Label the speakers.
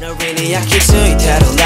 Speaker 1: 널 really 아낄 수 있도록 like that too